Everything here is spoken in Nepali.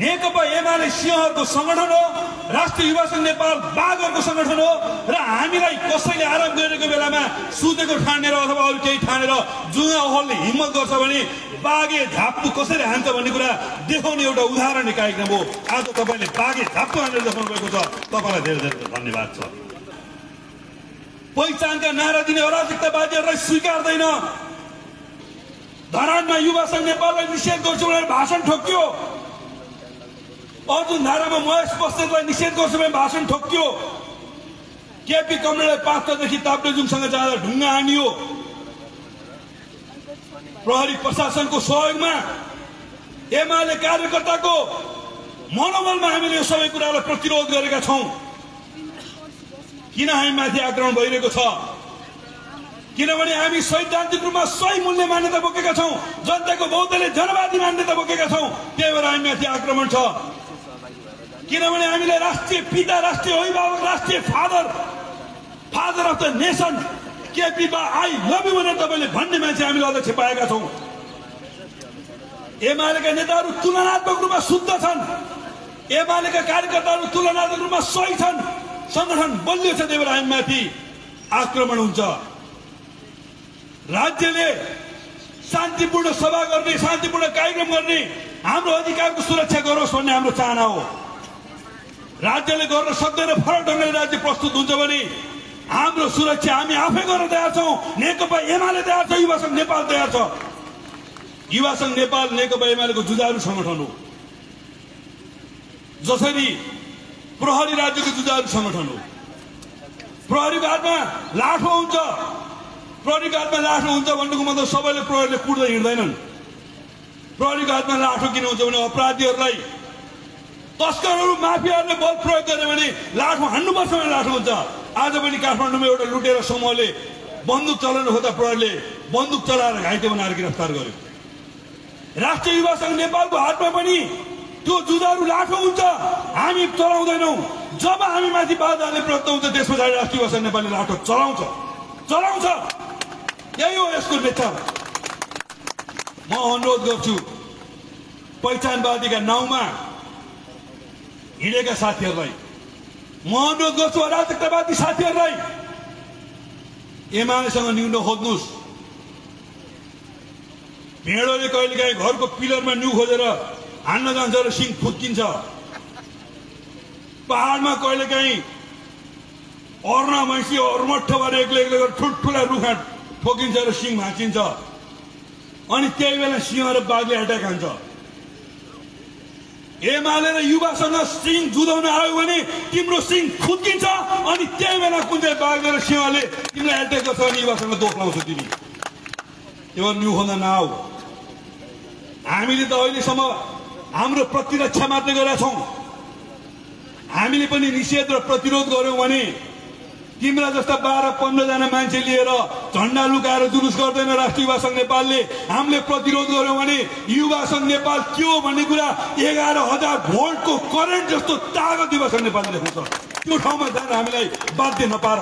नेकपा एमाले सिंहहरूको सङ्गठन हो राष्ट्रिय युवा सङ्घ नेपाल बाघहरूको सङ्गठन हो र हामीलाई कसैले आराम गरेको बेलामा सुतेको ठानेर अथवा अरू केही ठानेर जुवा ओहलले हिम्मत गर्छ भने बाघे झाप्पु कसरी हान्छ भन्ने कुरा देखाउने एउटा उदाहरण कार्यक्रम हो। आज तपाईँले बाघे झाप्पु हानेर देखाउनु भएको छ। तपाईँलाई धेरै धेरै धन्यवाद छ। पहिचानका नारा दिने अराजकतावादीहरूलाई स्वीकार्दैन। धरानमा युवा सङ्घ नेपाललाई निषेध गर्छु भनेर भाषण ठोक्यो। अर्जुन धारामा महेश बस्नेतलाई निषेध गर्छु भने भाषण ठोक्यो। केपी कमरेडलाई पात्रदेखि ताप्लेजुङसँग जाँदा ढुङ्गा हानियो। प्रहरी प्रशासनको सहयोगमा एमाले कार्यकर्ताको मनोबलमा हामीले यो सबै कुरालाई प्रतिरोध गरेका छौँ। किन हामी माथि आक्रमण भइरहेको छ? किनभने हामी सैद्धान्तिक रूपमा सही मूल्य मान्यता बोकेका छौँ। जनताको बहुतले जनवादी मान्यता बोकेका छौँ। त्यही भएर हामी माथि आक्रमण छ। किनभने हामीले राष्ट्रिय पिता राष्ट्रिय अभिभावक राष्ट्रिय father father of the nation KP बा आई लभ यु भनेर तपाईँले भन्ने मान्छे हामीले अध्यक्ष पाएका छौँ एमालेका नेताहरू तुलनात्मक रूपमा शुद्ध छन् एमालेका कार्यकर्ताहरू तुलनात्मक रूपमा सही छन् सङ्गठन बलियो छ त्यही भएर आक्रमण हुन्छ राज्यले शान्तिपूर्ण सभा गर्ने शान्तिपूर्ण कार्यक्रम गर्ने हाम्रो अधिकारको सुरक्षा गरोस् भन्ने हाम्रो चाहना हो राज्यले गर्न सक्दैन फरक ढङ्गले राज्य प्रस्तुत हुन्छ भने हाम्रो सुरक्षा हामी आफै गर्न तयार छौँ। नेकपा एमाले तयार छ युवा सङ्घ नेपाल तयार छ। युवा सङ्घ नेपाल नेकपा एमालेको जुझारु सङ्गठन हो। जसरी प्रहरी राज्यको जुझारु सङ्गठन हो। प्रहरीको हातमा लाठो हुन्छ। प्रहरीको हातमा लाठो हुन्छ भन्नुको मतलब सबैले प्रहरीले कुट्दै हिँड्दैनन्। प्रहरीको हातमा लाठो किन हुन्छ भने अपराधीहरूलाई तस्करहरू माफियाहरूले बल प्रयोग गर्यो भने लाठो हान्नुपर्छ भने लाठो हुन्छ। आज पनि काठमाडौँमा एउटा लुटेर समूहले बन्दुक चलाउनु खोज्दा प्रहरीले बन्दुक चलाएर घाइते बनाएर गिरफ्तार गर्यो। राष्ट्रिय युवा सङ्घ नेपालको हातमा पनि त्यो जुधारू लाठो हुन्छ। हामी चलाउँदैनौँ। जब हामी माथि बाधाले प्रयुक्त हुन्छ त्यस पछाडि राष्ट्रिय युवा सङ्घ नेपालले लाठो चलाउँछ। चलाउँछ। यही हो यसको नेचर म अनुरोध गर्छु पहिचानवादीका नाउँमा हिँडेका साथीहरूलाई। म अनुरोध गर्छु अराजकतावादी साथीहरूलाई। एमालेसँग न्यु नखोज्नुहोस् भेडोले कहिलेकाहीँ घरको पिलरमा न्यु खोजेर हान्न जान्छ र सिङ फुत्किन्छ। पहाडमा कहिलेकाहीँ अर्ना मैसी अर्मठ भएर एक्लै एक्लै गरेर ठुल्ठुला रुखा ठोकिन्छ र सिङ भाँचिन्छ। अनि त्यही बेला सिंह र बाघले अट्याक हान्छ। एमाले र युवासँग सिंह जुदाउन आयो भने तिम्रो सिंह खुत्किन्छ अनि त्यही बेला कुन चाहिँ बाघले र सिंहले तिमीलाई एट्याक गर्छ अनि युवासँग दोष लाउँछ तिमी त्यो न्यु खोज्न नआऊ हामीले त अहिलेसम्म हाम्रो प्रतिरक्षा मात्रै गरेका छौँ हामीले पनि निषेध र प्रतिरोध गर्यौँ भने तिम्रा जस्ता बाह्र पन्ध्रजना मान्छे लिएर झन्डा लुकाएर जुलुस गर्दैन राष्ट्रिय युवा सङ्घ नेपालले हामीले प्रतिरोध गर्यौँ भने युवा सङ्घ नेपाल के हो भन्ने कुरा एघार हजार भोल्टको करेन्ट जस्तो तागत युवा सङ्घ नेपालले देखाउँछ त्यो ठाउँमा जान हामीलाई बाध्य नपार।